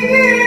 Amen.